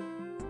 you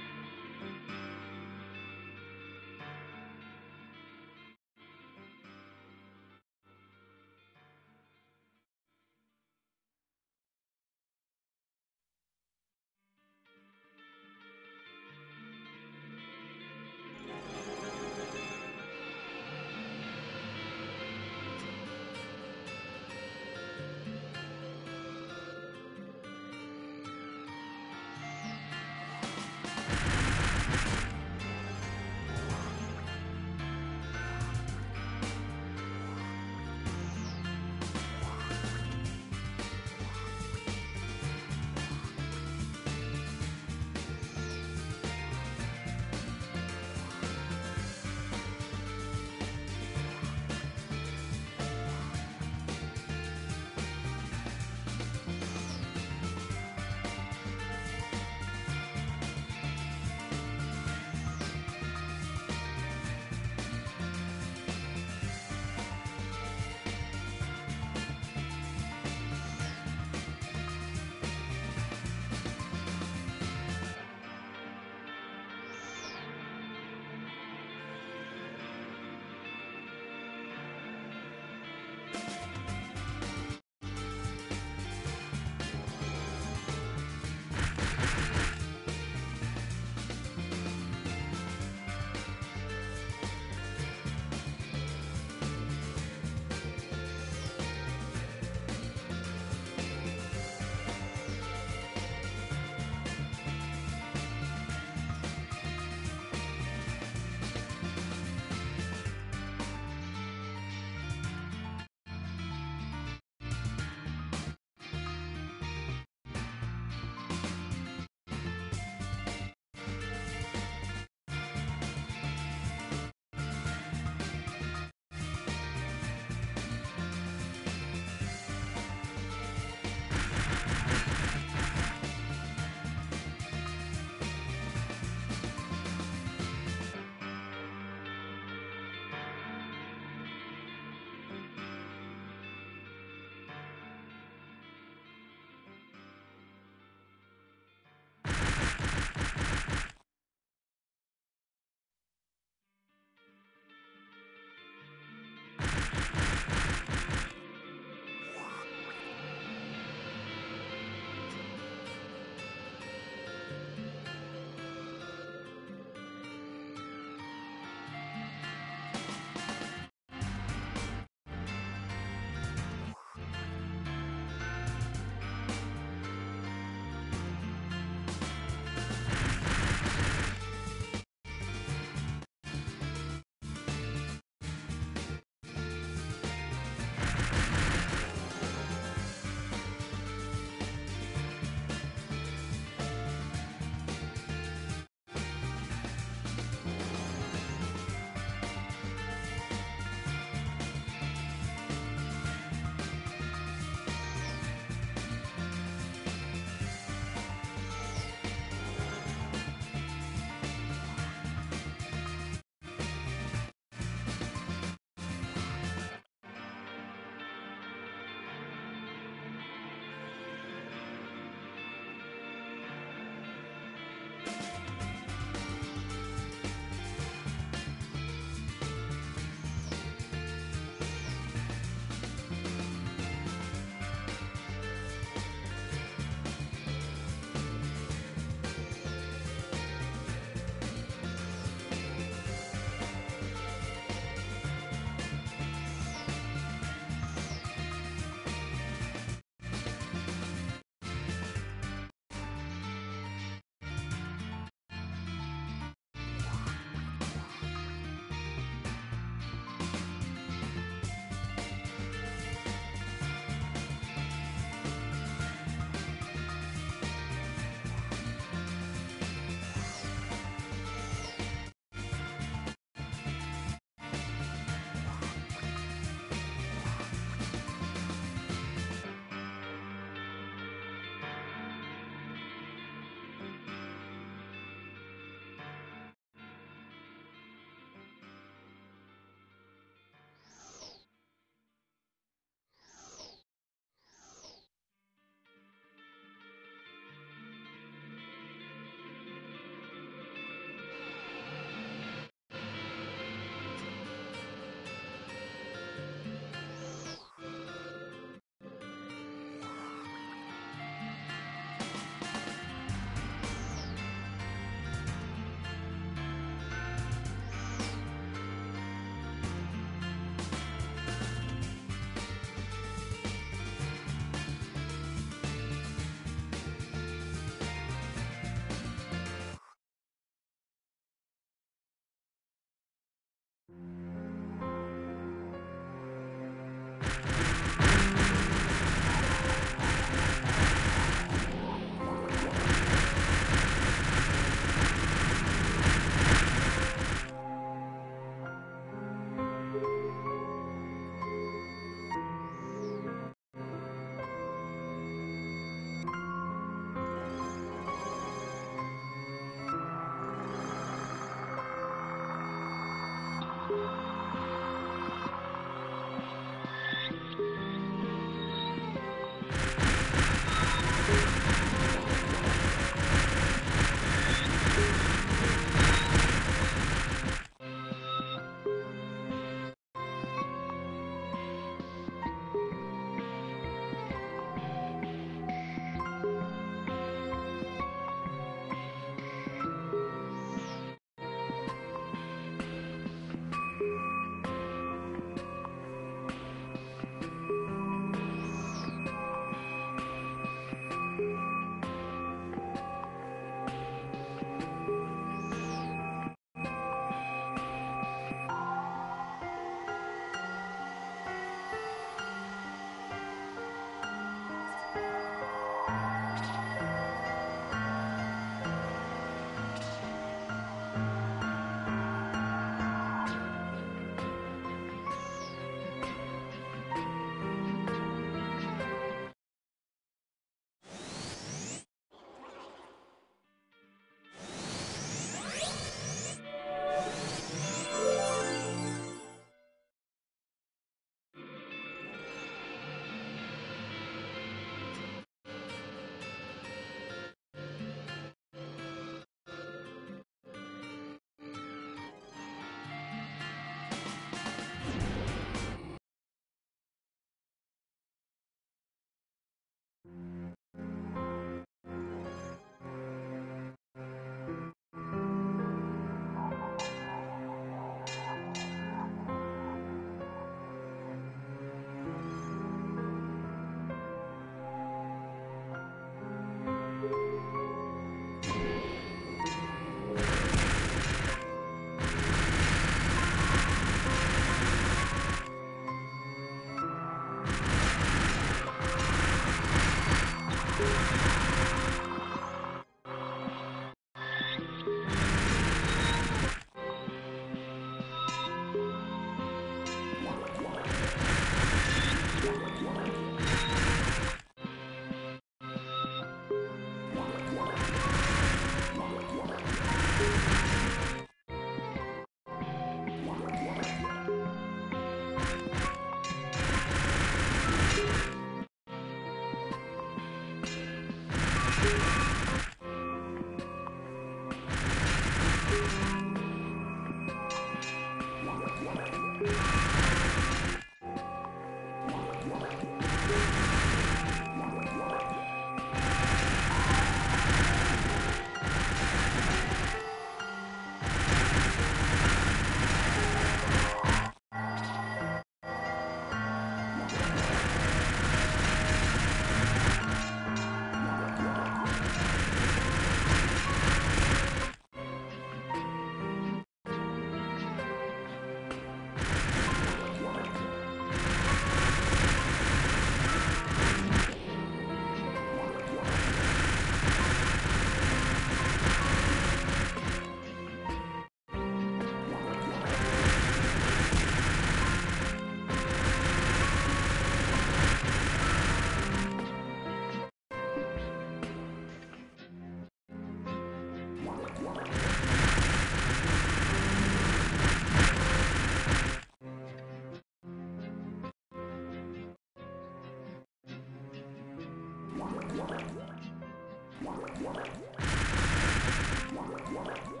What?